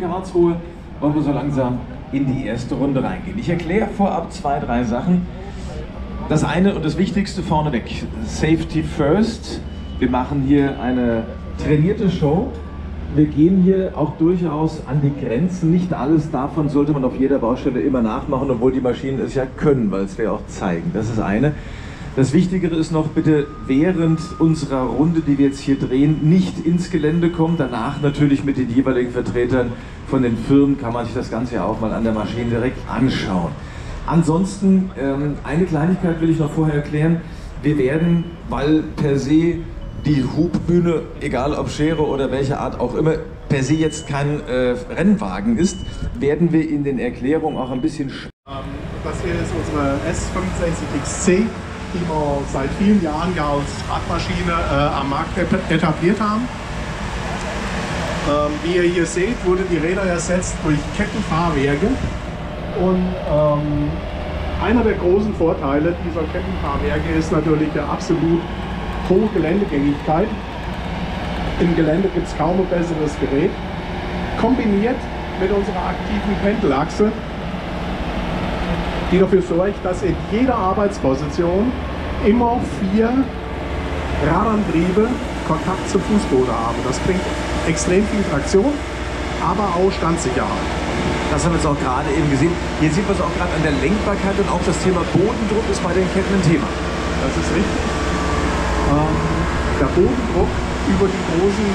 Karlsruhe wollen wir so langsam in die erste Runde reingehen. Ich erkläre vorab zwei, drei Sachen. Das eine und das Wichtigste vorneweg, Safety First. Wir machen hier eine trainierte Show. Wir gehen hier auch durchaus an die Grenzen. Nicht alles davon sollte man auf jeder Baustelle immer nachmachen, obwohl die Maschinen es ja können, weil es wir auch zeigen. Das ist eine. Das Wichtigere ist noch, bitte während unserer Runde, die wir jetzt hier drehen, nicht ins Gelände kommen. Danach natürlich mit den jeweiligen Vertretern von den Firmen kann man sich das Ganze ja auch mal an der Maschine direkt anschauen. Ansonsten, ähm, eine Kleinigkeit will ich noch vorher erklären. Wir werden, weil per se die Hubbühne, egal ob Schere oder welche Art auch immer, per se jetzt kein äh, Rennwagen ist, werden wir in den Erklärungen auch ein bisschen... Ähm, das hier ist unsere S65XC die wir seit vielen Jahren ja als Radmaschine äh, am Markt etabliert haben. Ähm, wie ihr hier seht, wurden die Räder ersetzt durch Kettenfahrwerke. Und ähm, einer der großen Vorteile dieser Kettenfahrwerke ist natürlich der absolut hohe Geländegängigkeit. Im Gelände gibt es kaum ein besseres Gerät. Kombiniert mit unserer aktiven Pendelachse die dafür sorgt, dass in jeder Arbeitsposition immer vier Radantriebe Kontakt zum Fußboden haben. Das bringt extrem viel Traktion, aber auch Standsicherheit. Das haben wir jetzt auch gerade eben gesehen. Hier sieht man es auch gerade an der Lenkbarkeit und auch das Thema Bodendruck ist bei den Ketten ein Thema. Das ist richtig. Ähm, der Bodendruck über die großen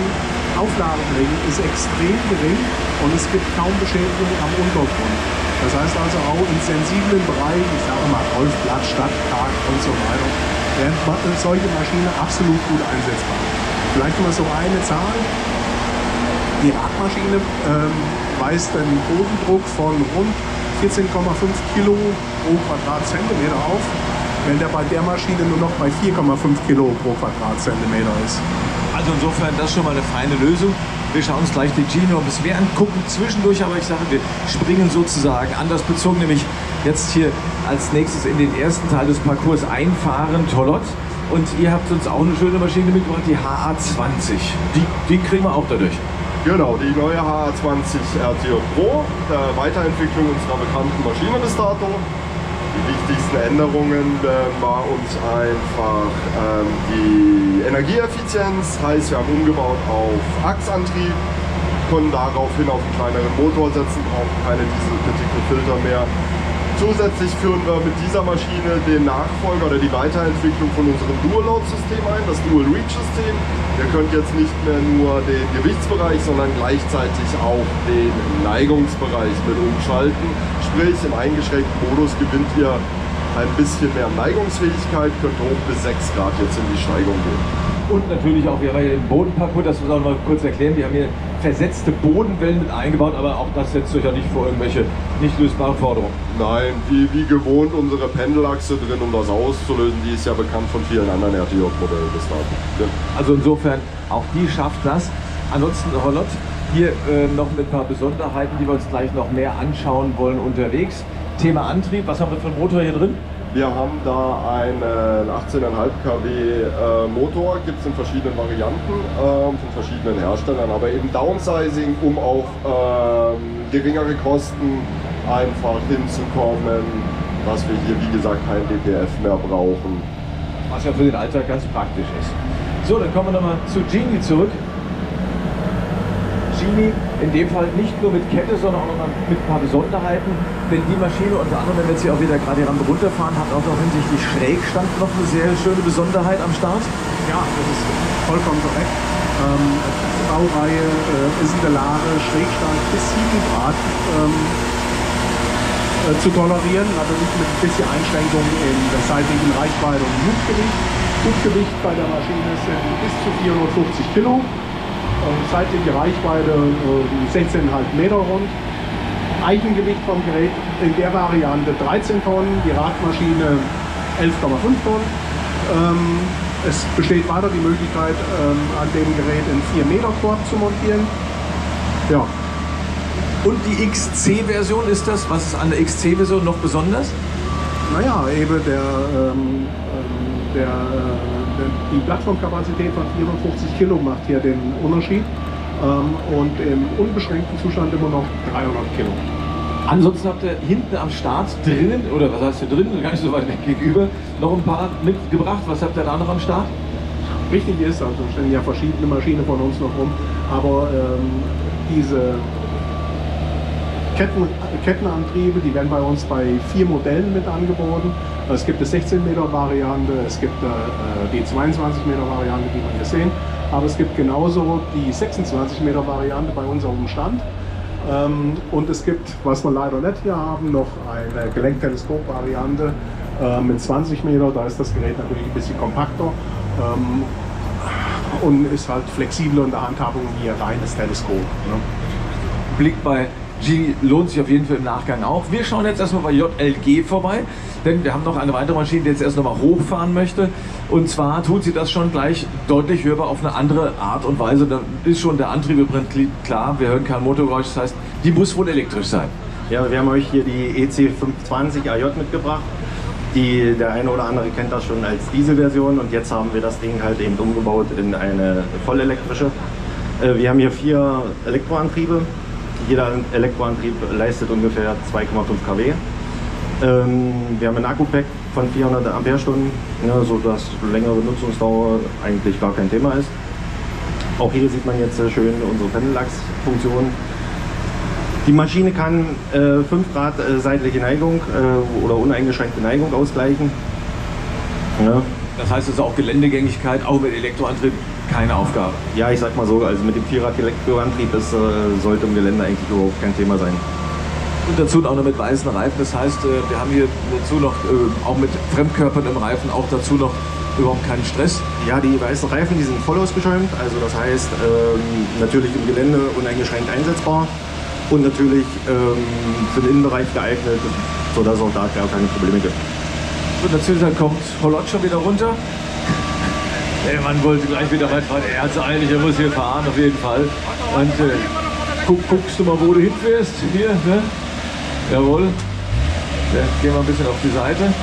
Auflademengen ist extrem gering und es gibt kaum Beschädigungen am Untergrund. Das heißt also auch in sensiblen Bereichen, ich sage mal Golfplatz, Stadtpark und so weiter, werden solche Maschinen absolut gut einsetzbar. Vielleicht mal so eine Zahl. Die Radmaschine ähm, weist einen Bodendruck von rund 14,5 Kilo pro Quadratzentimeter auf, wenn der bei der Maschine nur noch bei 4,5 Kilo pro Quadratzentimeter ist. Also insofern das schon mal eine feine Lösung. Wir schauen uns gleich die Gino bis wir angucken zwischendurch, aber ich sage, wir springen sozusagen anders bezogen, nämlich jetzt hier als nächstes in den ersten Teil des Parcours einfahren, Tollot. Und ihr habt uns auch eine schöne Maschine mitgebracht, die HA20. Die, die kriegen wir auch dadurch. Genau, die neue HA20 RTJ Pro, der Weiterentwicklung unserer bekannten Maschine bis dato. Die wichtigsten Änderungen äh, war uns einfach ähm, die Energieeffizienz, heißt wir haben umgebaut auf Achsantrieb, konnten daraufhin auf einen kleineren Motor setzen, brauchen keine Dieselpartikelfilter mehr Zusätzlich führen wir mit dieser Maschine den Nachfolger oder die Weiterentwicklung von unserem Dual-Load-System ein, das Dual-Reach-System. Ihr könnt jetzt nicht mehr nur den Gewichtsbereich, sondern gleichzeitig auch den Neigungsbereich mit umschalten. Sprich, im eingeschränkten Modus gewinnt ihr ein bisschen mehr Neigungsfähigkeit, könnt hoch bis 6 Grad jetzt in die Steigung gehen. Und natürlich auch, wir haben hier den Bodenparcours, das muss ich auch noch mal kurz erklären. Wir haben hier versetzte Bodenwellen mit eingebaut, aber auch das setzt euch ja nicht vor irgendwelche nicht lösbaren Forderungen. Nein, wie, wie gewohnt unsere Pendelachse drin, um das auszulösen, die ist ja bekannt von vielen anderen RTJ-Modellen bis dato. Ja. Also insofern, auch die schafft das. Ansonsten, Hollott, hier äh, noch mit ein paar Besonderheiten, die wir uns gleich noch mehr anschauen wollen unterwegs. Thema Antrieb, was haben wir für einen Motor hier drin? Wir haben da einen 18,5 kW äh, Motor, gibt es in verschiedenen Varianten äh, von verschiedenen Herstellern, aber eben Downsizing, um auf äh, geringere Kosten einfach hinzukommen, dass wir hier wie gesagt kein DPF mehr brauchen. Was ja für den Alltag ganz praktisch ist. So, dann kommen wir nochmal zu Genie zurück. Genie in dem Fall nicht nur mit Kette, sondern auch noch mit ein paar Besonderheiten. Denn die Maschine, unter anderem, wenn wir jetzt hier auch wieder gerade die Rampe runterfahren, hat auch noch hinsichtlich Schrägstand noch eine sehr schöne Besonderheit am Start. Ja, das ist vollkommen korrekt. Ähm, Baureihe äh, Lage, Schrägstand bis 7 Grad ähm, äh, zu tolerieren, natürlich mit ein bisschen Einschränkung in der seitlichen Reichweite und Hubgewicht. Hubgewicht bei der Maschine sind bis zu 450 Kilo seitliche Reichweite 16,5 äh, Meter rund. Eigengewicht vom Gerät in der Variante 13 Tonnen, die Radmaschine 11,5 Tonnen. Ähm, es besteht weiter die Möglichkeit, ähm, an dem Gerät einen 4 Meter Korb zu montieren. Ja. Und die XC-Version ist das, was ist an der XC-Version noch besonders? Naja, eben der, ähm, ähm der äh, die Plattformkapazität von 450 Kilo macht hier den Unterschied. ähm, und im unbeschränkten Zustand immer noch 300 Kilo. Ansonsten habt ihr hinten am Start drinnen, oder was heißt ihr drinnen, gar nicht so weit weg gegenüber, noch ein paar mitgebracht. Was habt ihr da noch am Start? Wichtig ist, also stehen ja verschiedene Maschinen von uns noch rum, aber ähm, diese Ketten, Kettenantriebe, die werden bei uns bei vier Modellen mit angeboten. Es gibt eine 16 Meter Variante, es gibt äh, die 22 Meter Variante, die wir hier sehen, aber es gibt genauso die 26 Meter Variante bei uns auf dem Stand. Ähm, und es gibt, was wir leider nicht hier haben, noch eine Gelenkteleskop-Variante äh, mit 20 Meter. Da ist das Gerät natürlich ein bisschen kompakter ähm, und ist halt flexibler in der Handhabung wie ein reines Teleskop. Ne? Blick bei G lohnt sich auf jeden Fall im Nachgang auch. Wir schauen jetzt erstmal bei JLG vorbei, denn wir haben noch eine weitere Maschine, die jetzt erst nochmal hochfahren möchte. Und zwar tut sie das schon gleich deutlich hörbar auf eine andere Art und Weise. Da ist schon der Antrieb im Prinzip klar, wir hören kein Motorgeräusch, das heißt, die muss wohl elektrisch sein. Ja, wir haben euch hier die EC520 AJ mitgebracht. Die, der eine oder andere kennt das schon als Dieselversion und jetzt haben wir das Ding halt eben umgebaut in eine vollelektrische. Äh, wir haben hier vier Elektroantriebe, jeder Elektroantrieb leistet ungefähr 2,5 kW. Ähm, wir haben ein Akku-Pack von 400 Ampere-Stunden, ja, sodass längere Nutzungsdauer eigentlich gar kein Thema ist. Auch hier sieht man jetzt schön unsere Pendelachs-Funktion. Die Maschine kann äh, 5 Grad äh, seitliche Neigung äh, oder uneingeschränkte Neigung ausgleichen. Ja. Das heißt, es ist auch Geländegängigkeit, auch mit Elektroantrieb keine Aufgabe. Ja, ich sag mal so, also mit dem Vierrad-Elektroantrieb äh, sollte im Gelände eigentlich überhaupt kein Thema sein. Und dazu auch noch mit weißen Reifen. Das heißt, äh, wir haben hier dazu noch, äh, auch mit Fremdkörpern im Reifen, auch dazu noch überhaupt keinen Stress. Ja, die weißen Reifen, die sind voll ausgeschäumt. Also das heißt, ähm, natürlich im Gelände uneingeschränkt einsetzbar und natürlich ähm, für den Innenbereich geeignet, sodass es auch da gar keine Probleme gibt. Und natürlich kommt Holot schon wieder runter. Der Mann wollte gleich wieder weiterfahren. Er hat es eilig, er muss hier fahren, auf jeden Fall. Und äh, guck, guckst du mal, wo du hinfährst? Hier, ne? Jawohl. Ja, gehen wir ein bisschen auf die Seite.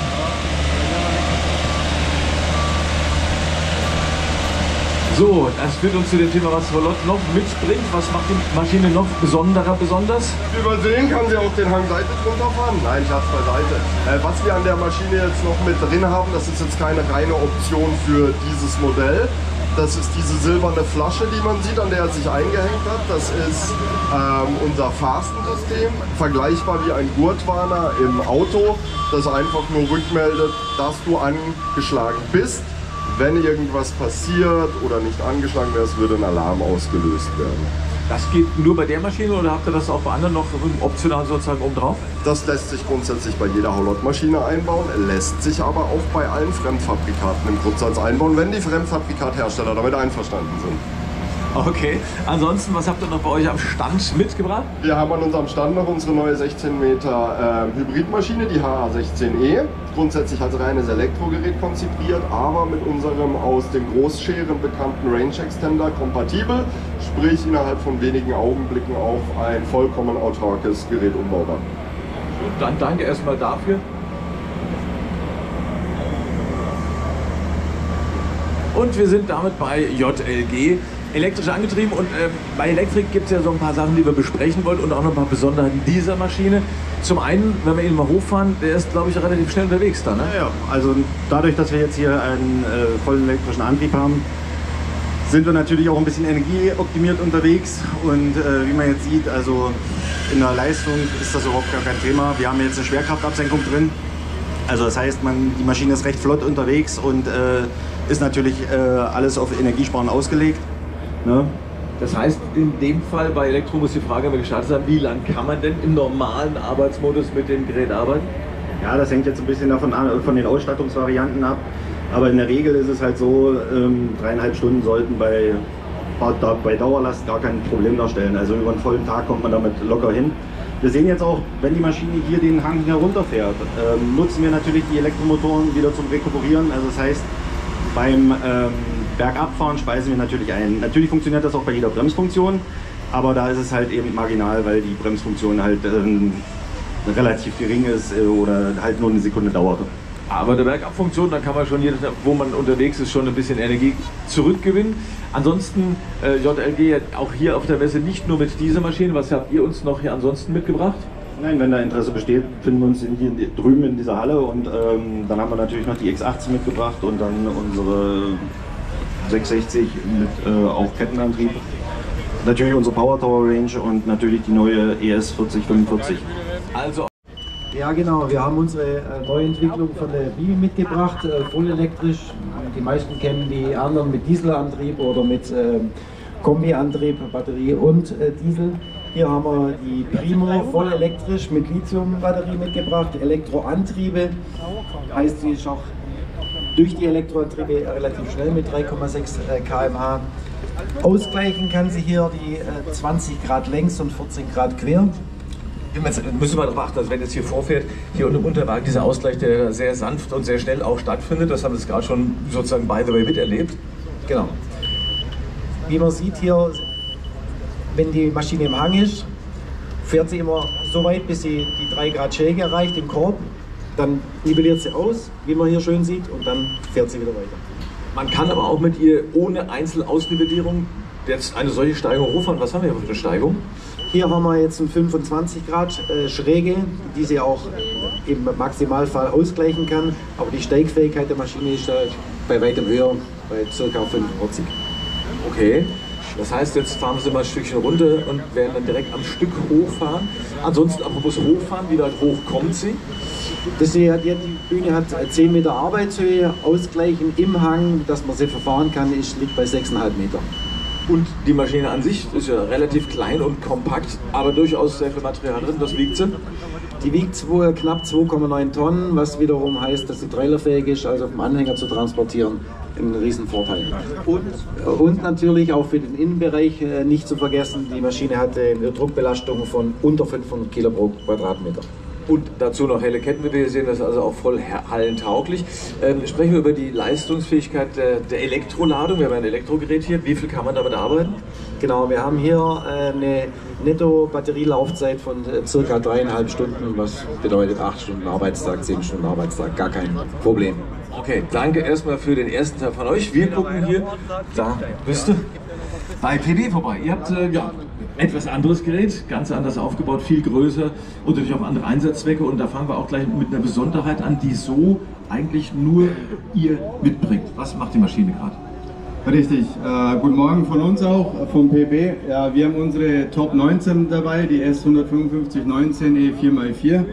So, das führt uns zu dem Thema, was Rolott noch mitbringt. Was macht die Maschine noch besonderer besonders? Übersehen kann sie auch den Hang Seite runterfahren. Nein, Schatz beiseite. Äh, was wir an der Maschine jetzt noch mit drin haben, das ist jetzt keine reine Option für dieses Modell. Das ist diese silberne Flasche, die man sieht, an der er sich eingehängt hat. Das ist ähm, unser Fastensystem, vergleichbar wie ein Gurtwarner im Auto, das einfach nur rückmeldet, dass du angeschlagen bist wenn irgendwas passiert oder nicht angeschlagen wird, würde ein Alarm ausgelöst werden. Das geht nur bei der Maschine oder habt ihr das auch bei anderen noch optional sozusagen oben drauf? Das lässt sich grundsätzlich bei jeder Holot-Maschine einbauen, lässt sich aber auch bei allen Fremdfabrikaten im Grundsatz einbauen, wenn die Fremdfabrikathersteller damit einverstanden sind. Okay, ansonsten, was habt ihr noch bei euch am Stand mitgebracht? Wir haben an unserem Stand noch unsere neue 16 Meter äh, Hybridmaschine, die HA16E. Grundsätzlich als reines Elektrogerät konzipiert, aber mit unserem aus den Großscheren bekannten Range Extender kompatibel, sprich innerhalb von wenigen Augenblicken auf ein vollkommen autarkes Gerät umbaubar. Dann danke erstmal dafür. Und wir sind damit bei JLG elektrisch angetrieben und ähm, bei Elektrik gibt es ja so ein paar Sachen, die wir besprechen wollen und auch noch ein paar Besonderheiten dieser Maschine. Zum einen, wenn wir ihn mal hochfahren, der ist, glaube ich, relativ schnell unterwegs da, ne? Ja, ja, also dadurch, dass wir jetzt hier einen äh, vollen elektrischen Antrieb haben, sind wir natürlich auch ein bisschen energieoptimiert unterwegs und äh, wie man jetzt sieht, also in der Leistung ist das überhaupt gar kein Thema. Wir haben jetzt eine Schwerkraftabsenkung drin, also das heißt, man, die Maschine ist recht flott unterwegs und äh, ist natürlich äh, alles auf Energiesparen ausgelegt. Ne? Das heißt, in dem Fall bei Elektro muss die Frage immer gestartet sein, wie lange kann man denn im normalen Arbeitsmodus mit dem Gerät arbeiten? Ja, das hängt jetzt ein bisschen davon an, von den Ausstattungsvarianten ab. Aber in der Regel ist es halt so, ähm, dreieinhalb Stunden sollten bei, bei Dauerlast gar kein Problem darstellen. Also über einen vollen Tag kommt man damit locker hin. Wir sehen jetzt auch, wenn die Maschine hier den Hang herunterfährt, ähm, nutzen wir natürlich die Elektromotoren wieder zum Rekuperieren. Also das heißt, beim ähm, Bergabfahren speisen wir natürlich ein. Natürlich funktioniert das auch bei jeder Bremsfunktion, aber da ist es halt eben marginal, weil die Bremsfunktion halt ähm, relativ gering ist äh, oder halt nur eine Sekunde dauert. Aber der Bergabfunktion, da kann man schon, jedes, wo man unterwegs ist, schon ein bisschen Energie zurückgewinnen. Ansonsten äh, JLG auch hier auf der Messe nicht nur mit dieser Maschine. Was habt ihr uns noch hier ansonsten mitgebracht? Nein, wenn da Interesse besteht, finden wir uns in hier drüben in dieser Halle und ähm, dann haben wir natürlich noch die X80 mitgebracht und dann unsere 660 mit äh, auch Kettenantrieb. Natürlich unsere Power Tower Range und natürlich die neue ES 4045. Also Ja, genau. Wir haben unsere äh, Neuentwicklung von der Bibi mitgebracht, äh, voll elektrisch. Die meisten kennen die anderen mit Dieselantrieb oder mit ähm, Kombiantrieb, Batterie und äh, Diesel. Hier haben wir die Primo voll elektrisch mit Lithiumbatterie mitgebracht, Elektroantriebe. Heißt, sie ist auch durch die Elektroantriebe relativ schnell mit 3,6 äh, km/h. Ausgleichen kann sie hier die äh, 20 Grad längs und 14 Grad quer. Jetzt müssen wir darauf achten, dass wenn jetzt hier vorfährt, hier unten im Unterwagen dieser Ausgleich, der sehr sanft und sehr schnell auch stattfindet. Das haben wir jetzt gerade schon sozusagen by the way miterlebt. Genau. Wie man sieht hier, wenn die Maschine im Hang ist, fährt sie immer so weit, bis sie die 3 Grad Schräge erreicht im Korb. Dann nivelliert sie aus, wie man hier schön sieht, und dann fährt sie wieder weiter. Man kann aber auch mit ihr ohne Einzelausnivellierung jetzt eine solche Steigung hochfahren. Was haben wir hier für eine Steigung? Hier haben wir jetzt eine 25 Grad äh, Schräge, die sie auch im Maximalfall ausgleichen kann. Aber die Steigfähigkeit der Maschine ist äh, bei weitem höher, bei ca. 45. Okay. Das heißt, jetzt fahren Sie mal ein Stückchen runter und werden dann direkt am Stück hochfahren. Ansonsten, apropos hochfahren, wie weit hoch kommt sie? Das hier, die, Bühne hat äh, 10 Meter Arbeitshöhe, ausgleichen im Hang, dass man sie verfahren kann, ist, liegt bei 6,5 Meter. Und die Maschine an sich ist ja relativ klein und kompakt, aber durchaus sehr viel Material drin. Das wiegt sie. Die wiegt zwei, knapp 2,9 Tonnen, was wiederum heißt, dass sie trailerfähig ist, also auf dem Anhänger zu transportieren. Ein Riesenvorteil. Und, und natürlich auch für den Innenbereich äh, nicht zu vergessen, die Maschine hat äh, eine Druckbelastung von unter 500 Kilo pro Quadratmeter. Und dazu noch helle Ketten, wir sehen, das ist also auch voll ha- hallentauglich. Ähm, sprechen wir über die Leistungsfähigkeit der, der Elektroladung. Wir haben ein Elektrogerät hier. Wie viel kann man damit arbeiten? Genau, wir haben hier äh, eine Netto-Batterielaufzeit von äh, circa dreieinhalb Stunden, was bedeutet acht Stunden Arbeitstag, zehn Stunden Arbeitstag, gar kein Problem. Okay, danke erstmal für den ersten Teil von euch. Wir gucken hier, da bist du, bei PB vorbei. Ihr habt äh, ja, etwas anderes Gerät, ganz anders aufgebaut, viel größer und natürlich auch andere Einsatzzwecke. Und da fangen wir auch gleich mit einer Besonderheit an, die so eigentlich nur ihr mitbringt. Was macht die Maschine gerade? Richtig, äh, guten Morgen von uns auch, vom PB. Ja, wir haben unsere Top 19 dabei, die S15519 E4x4.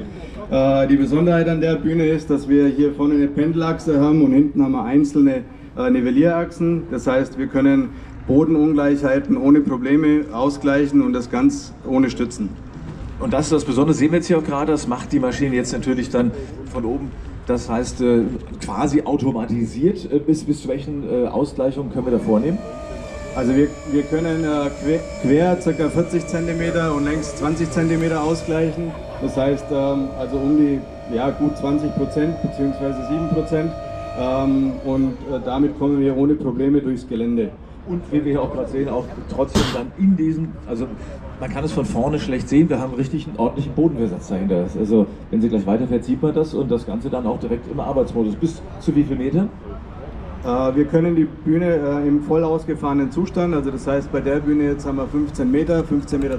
Äh, die Besonderheit an der Bühne ist, dass wir hier vorne eine Pendelachse haben und hinten haben wir einzelne äh, Nivellierachsen. Das heißt, wir können Bodenungleichheiten ohne Probleme ausgleichen und das ganz ohne Stützen. Und das ist das Besondere, sehen wir jetzt hier auch gerade, das macht die Maschine jetzt natürlich dann von oben. Das heißt, äh, quasi automatisiert. Äh, Bis, bis zu welchen äh, Ausgleichungen können wir da vornehmen? Also wir, wir können quer, quer ca. 40 cm und längs 20 cm ausgleichen. Das heißt ähm, also um die ja, gut 20 Prozent bzw. 7 Prozent. Ähm, und damit kommen wir ohne Probleme durchs Gelände. Und wie wir hier auch gerade sehen, auch trotzdem dann in diesem, also man kann es von vorne schlecht sehen, wir haben richtig einen ordentlichen Bodenversatz dahinter. Also wenn sie gleich weiterfährt, sieht man das und das Ganze dann auch direkt im Arbeitsmodus. Bis zu wie viel Meter? Äh, wir können die Bühne äh, im voll ausgefahrenen Zustand, also das heißt bei der Bühne jetzt haben wir 15 Meter, 15,20 Meter,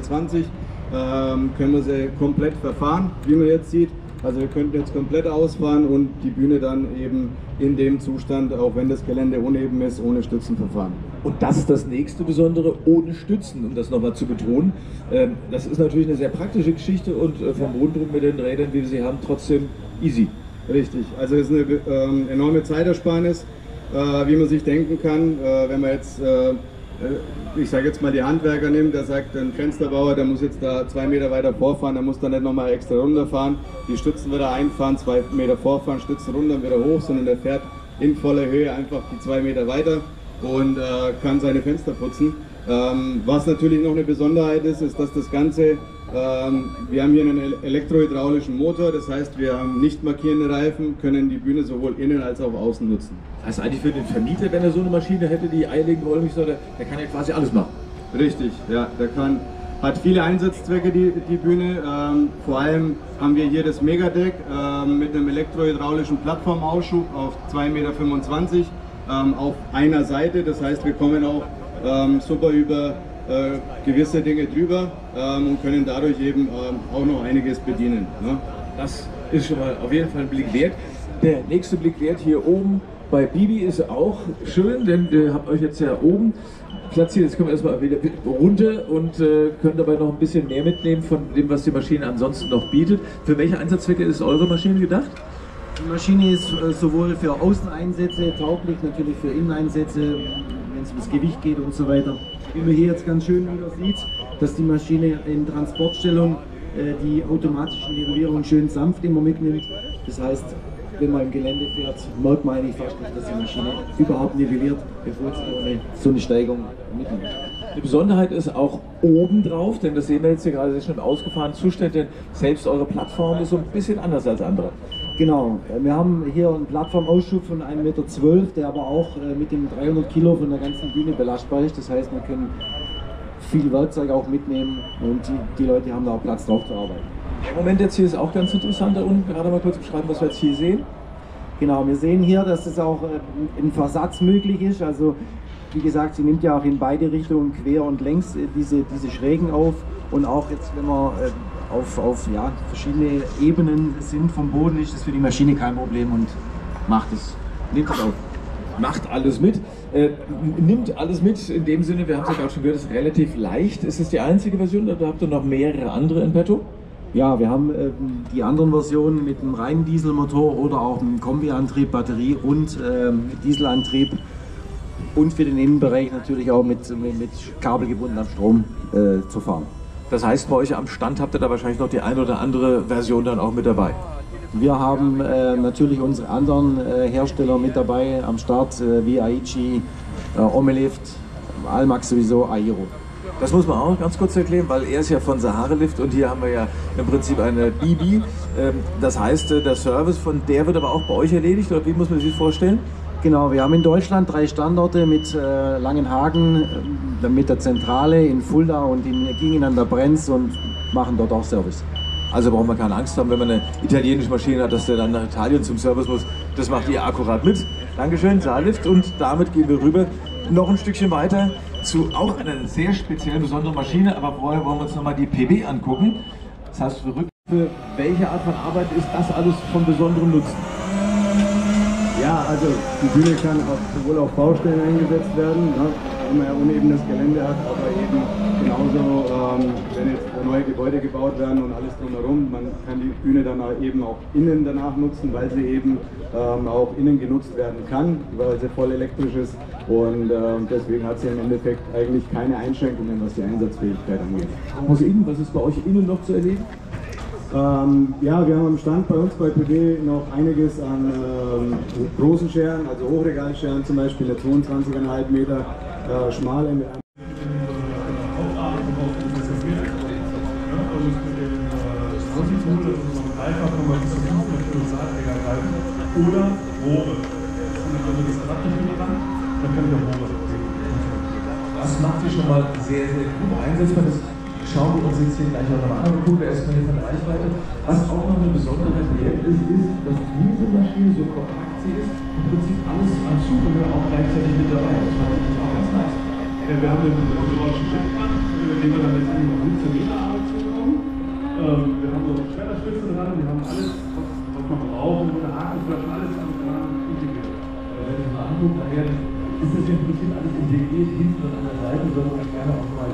ähm, können wir sie komplett verfahren, wie man jetzt sieht. Also wir könnten jetzt komplett ausfahren und die Bühne dann eben in dem Zustand, auch wenn das Gelände uneben ist, ohne Stützen verfahren. Und das ist das nächste Besondere, ohne Stützen, um das nochmal zu betonen. Ähm, Das ist natürlich eine sehr praktische Geschichte und äh, vom Bodendruck mit den Rädern, wie wir sie haben, trotzdem easy. Richtig, also es ist eine ähm, enorme Zeitersparnis, äh, wie man sich denken kann, äh, wenn man jetzt, äh, äh, ich sage jetzt mal die Handwerker nimmt, der sagt, ein Fensterbauer, der muss jetzt da zwei Meter weiter vorfahren, der muss dann nicht nochmal extra runterfahren, die Stützen wieder einfahren, zwei Meter vorfahren, Stützen runter und wieder hoch, sondern der fährt in voller Höhe einfach die zwei Meter weiter und äh, kann seine Fenster putzen. Ähm, was natürlich noch eine Besonderheit ist, ist, dass das Ganze ähm, wir haben hier einen el- elektrohydraulischen Motor, das heißt, wir haben nicht markierende Reifen, können die Bühne sowohl innen als auch außen nutzen. Das heißt eigentlich für den Vermieter, wenn er so eine Maschine hätte, die eierlegende Wollmilchsäure, der kann ja quasi alles machen. Richtig, ja, der kann hat viele Einsatzzwecke, die, die Bühne. Ähm, vor allem haben wir hier das Megadeck ähm, mit einem elektrohydraulischen Plattformausschub auf 2,25 Meter ähm, auf einer Seite. Das heißt, wir kommen auch ähm, super über äh, gewisse Dinge drüber ähm, und können dadurch eben ähm, auch noch einiges bedienen. Ne? Das ist schon mal auf jeden Fall ein Blick wert. Der nächste Blick wert hier oben bei Bibi ist auch schön, denn ihr habt euch jetzt ja oben platziert. Jetzt können wir erstmal wieder runter und äh, können dabei noch ein bisschen mehr mitnehmen von dem, was die Maschine ansonsten noch bietet. Für welche Einsatzzwecke ist eure Maschine gedacht? Die Maschine ist äh, sowohl für Außeneinsätze tauglich, natürlich für Inneneinsätze, wenn es ums Gewicht geht und so weiter. Wie man hier jetzt ganz schön wieder sieht, dass die Maschine in Transportstellung äh, die automatische Nivellierung schön sanft immer mitnimmt. Das heißt, wenn man im Gelände fährt, merkt man eigentlich fast nicht, dass die Maschine überhaupt nivelliert, bevor ohne so eine Steigung mitnimmt. Die Besonderheit ist auch oben drauf, denn das sehen wir jetzt hier gerade sehr schön im ausgefahrenen Zustand, denn selbst eure Plattform ist so ein bisschen anders als andere. Genau, wir haben hier einen Plattformausschuss von 1,12 Meter, der aber auch äh, mit dem 300 Kilo von der ganzen Bühne belastbar ist. Das heißt, wir können viel Werkzeug auch mitnehmen und die, die Leute haben da auch Platz drauf zu arbeiten. Der Moment jetzt hier ist auch ganz interessant, da unten gerade mal kurz beschreiben, was wir jetzt hier sehen. Genau, wir sehen hier, dass es auch äh, im Versatz möglich ist. Also wie gesagt, sie nimmt ja auch in beide Richtungen quer und längs äh, diese, diese Schrägen auf. Und auch jetzt, wenn wir äh, auf, auf ja, verschiedene Ebenen sind vom Boden, ist das für die Maschine kein Problem und macht es, nimmt es auf. Macht alles mit, äh, nimmt alles mit, in dem Sinne, wir haben es ja gerade schon gehört, es ist relativ leicht. Ist es die einzige Version oder habt ihr noch mehrere andere in petto? Ja, wir haben äh, die anderen Versionen mit einem reinen Dieselmotor oder auch mit einem Kombiantrieb, Batterie und äh, Dieselantrieb und für den Innenbereich natürlich auch mit, mit, mit kabelgebundenem Strom äh, zu fahren. Das heißt, bei euch am Stand habt ihr da wahrscheinlich noch die eine oder andere Version dann auch mit dabei. Wir haben äh, natürlich unsere anderen äh, Hersteller mit dabei am Start, äh, wie Aichi, äh, Omelift, Almax sowieso, Aero. Das muss man auch ganz kurz erklären, weil er ist ja von Sahara Lift und hier haben wir ja im Prinzip eine Bibi. Ähm, das heißt, äh, der Service von der wird aber auch bei euch erledigt oder wie muss man sich das vorstellen? Genau, wir haben in Deutschland drei Standorte mit äh, Langenhagen, äh, mit der Zentrale in Fulda und in Gingen an der Brenz und machen dort auch Service. Also braucht man keine Angst haben, wenn man eine italienische Maschine hat, dass der dann nach Italien zum Service muss. Das macht ihr akkurat mit. Dankeschön, Saallift. Und damit gehen wir rüber noch ein Stückchen weiter zu auch einer sehr speziell besonderen Maschine. Aber vorher wollen wir uns nochmal die PB angucken. Das heißt, für welche Art von Arbeit ist das alles von besonderem Nutzen? Ja, also die Bühne kann auch, sowohl auf Baustellen eingesetzt werden, ne, wenn man ja unebenes Gelände hat, aber eben genauso, ähm, wenn jetzt neue Gebäude gebaut werden und alles drumherum, man kann die Bühne dann eben auch innen danach nutzen, weil sie eben ähm, auch innen genutzt werden kann, weil sie voll elektrisch ist und ähm, deswegen hat sie im Endeffekt eigentlich keine Einschränkungen, was die Einsatzfähigkeit angeht. Aus innen, was ist bei euch innen noch zu erleben? Ähm, ja, wir haben am Stand bei uns bei PB noch einiges an ähm, großen Scheren, also Hochregalscheren zum Beispiel, eine 22,5 Meter äh, schmale mit einem oder Rohre. Wenn das Rad nicht mehr ran, dann ich auch Rohre Das macht ihr schon mal sehr, sehr gut einsetzbar. Das schauen wir uns jetzt hier gleich noch an. Aber gucken erstmal hier von der Reichweite. Was auch noch eine Besonderheit hier ist, ist, dass diese Maschine so kompakt sie ist, im Prinzip alles an Zubehör auch gleichzeitig mit dabei. Das fand ich auch ganz nice. Ja, wir haben einen hydraulischen Schrittband, mit dem wir dann letztendlich noch 17 Meter Arbeit zukommen. Ähm, wir haben so eine Schwerterspitze dran, wir haben alles, was, was man braucht, mit der Hakenflasche, alles dran integriert. Wenn ich mal angucke, daher ist das im Prinzip alles integriert, hinten und an der Seite, sondern man gerne auch mal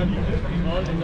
All the